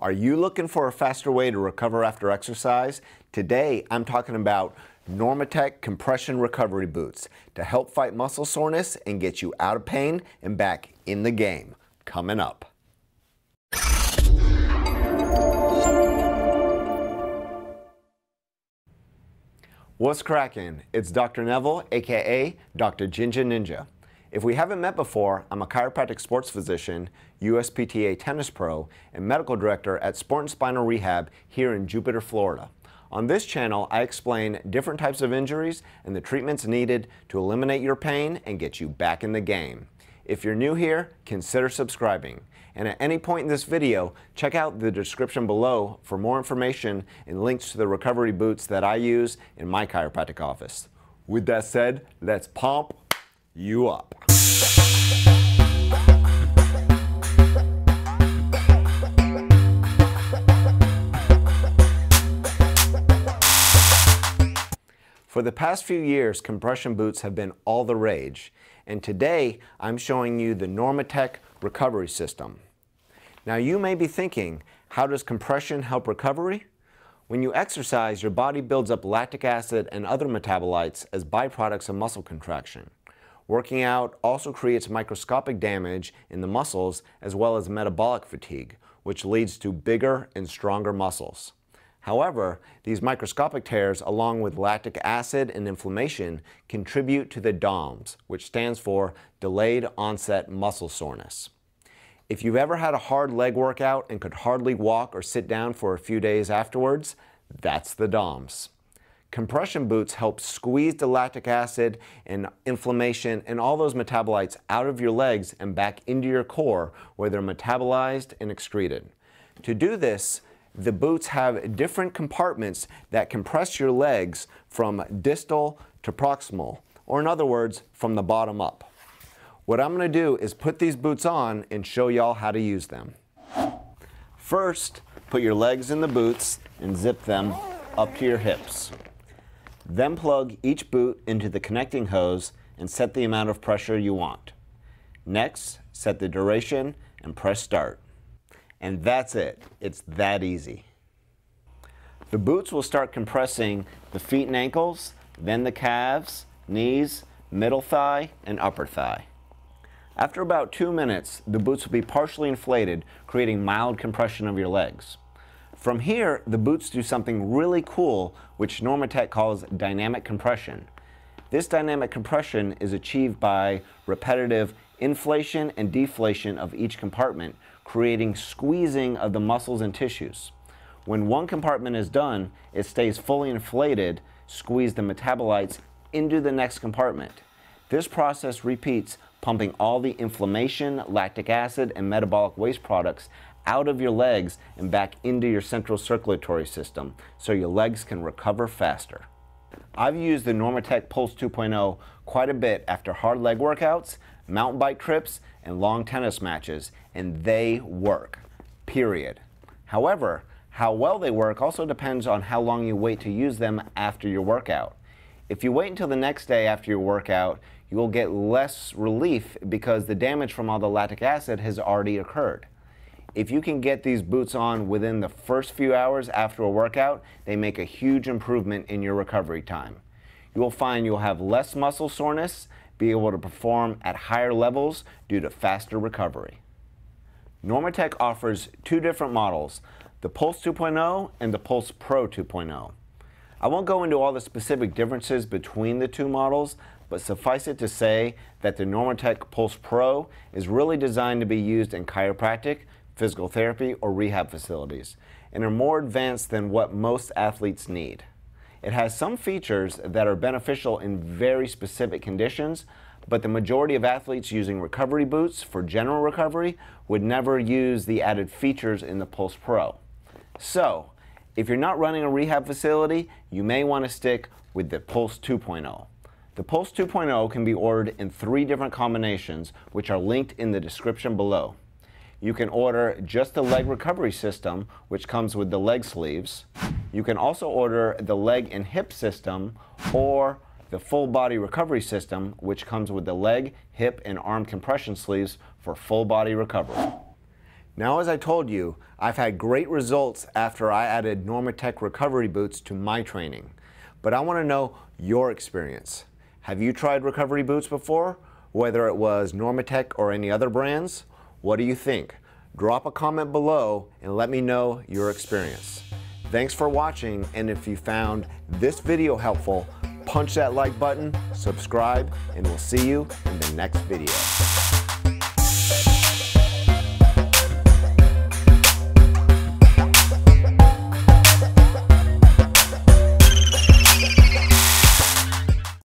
Are you looking for a faster way to recover after exercise? Today, I'm talking about Normatec compression recovery boots to help fight muscle soreness and get you out of pain and back in the game. Coming up. What's cracking? It's Dr. Nevel, aka Dr. Jinja Ninja. If we haven't met before, I'm a chiropractic sports physician, USPTA tennis pro, and medical director at Sport and Spinal Rehab here in Jupiter, Florida. On this channel, I explain different types of injuries and the treatments needed to eliminate your pain and get you back in the game. If you're new here, consider subscribing. And at any point in this video, check out the description below for more information and links to the recovery boots that I use in my chiropractic office. With that said, let's pump you up. For the past few years, compression boots have been all the rage, and today I'm showing you the Normatec recovery system. Now you may be thinking, how does compression help recovery? When you exercise, your body builds up lactic acid and other metabolites as byproducts of muscle contraction. Working out also creates microscopic damage in the muscles as well as metabolic fatigue, which leads to bigger and stronger muscles. However, these microscopic tears, along with lactic acid and inflammation, contribute to the DOMS, which stands for Delayed Onset Muscle Soreness. If you've ever had a hard leg workout and could hardly walk or sit down for a few days afterwards, that's the DOMS. Compression boots help squeeze the lactic acid and inflammation and all those metabolites out of your legs and back into your core where they're metabolized and excreted. To do this, the boots have different compartments that compress your legs from distal to proximal, or in other words, from the bottom up. What I'm going to do is put these boots on and show y'all how to use them. First, put your legs in the boots and zip them up to your hips. Then plug each boot into the connecting hose and set the amount of pressure you want. Next, set the duration and press start. And that's it. It's that easy. The boots will start compressing the feet and ankles, then the calves, knees, middle thigh, and upper thigh. After about two minutes, the boots will be partially inflated, creating mild compression of your legs. From here, the boots do something really cool, which Normatec calls dynamic compression. This dynamic compression is achieved by repetitive inflation and deflation of each compartment, creating squeezing of the muscles and tissues. When one compartment is done, it stays fully inflated, squeeze the metabolites into the next compartment. This process repeats, pumping all the inflammation, lactic acid, and metabolic waste products out of your legs and back into your central circulatory system so your legs can recover faster. I've used the Normatec Pulse 2.0 quite a bit after hard leg workouts, mountain bike trips, and long tennis matches, and they work, period. However, how well they work also depends on how long you wait to use them after your workout. If you wait until the next day after your workout, you will get less relief because the damage from all the lactic acid has already occurred. If you can get these boots on within the first few hours after a workout, they make a huge improvement in your recovery time. You will find you'll have less muscle soreness, be able to perform at higher levels due to faster recovery. Normatec offers two different models, the Pulse 2.0 and the Pulse Pro 2.0. I won't go into all the specific differences between the two models, but suffice it to say that the Normatec Pulse Pro is really designed to be used in chiropractic, physical therapy, or rehab facilities, and are more advanced than what most athletes need. It has some features that are beneficial in very specific conditions, but the majority of athletes using recovery boots for general recovery would never use the added features in the Pulse Pro. So, if you're not running a rehab facility, you may want to stick with the Pulse 2.0. The Pulse 2.0 can be ordered in three different combinations, which are linked in the description below. You can order just the leg recovery system, which comes with the leg sleeves. You can also order the leg and hip system or the full body recovery system, which comes with the leg, hip, and arm compression sleeves for full body recovery. Now, as I told you, I've had great results after I added Normatec recovery boots to my training. But I want to know your experience. Have you tried recovery boots before? Whether it was Normatec or any other brands? What do you think? Drop a comment below and let me know your experience. Thanks for watching, and if you found this video helpful, punch that like button, subscribe, and we'll see you in the next video.